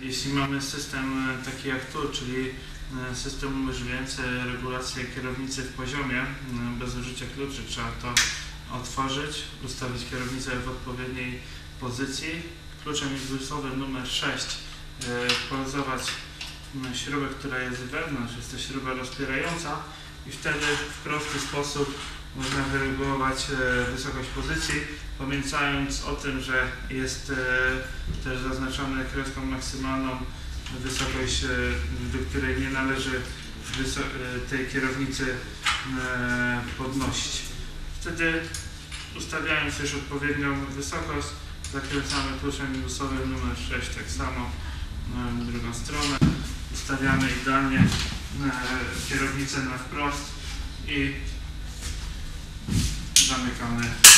Jeśli mamy system e, taki jak tu, czyli e, system umożliwiający regulację kierownicy w poziomie e, bez użycia kluczy, trzeba to otworzyć, ustawić kierownicę w odpowiedniej pozycji. Kluczem impulsowym numer 6 e, poluzować śrubę, która jest wewnątrz, jest to śruba rozpierająca i wtedy w prosty sposób można wyregulować e, wysokość pozycji, pamiętając o tym, że jest e, też zaznaczone kreską maksymalną wysokość, e, do której nie należy tej kierownicy podnosić. Wtedy ustawiając już odpowiednią wysokość, zakręcamy kluczem minusowym numer 6 tak samo na drugą stronę. Ustawiamy idealnie kierownicę na wprost i zamykane.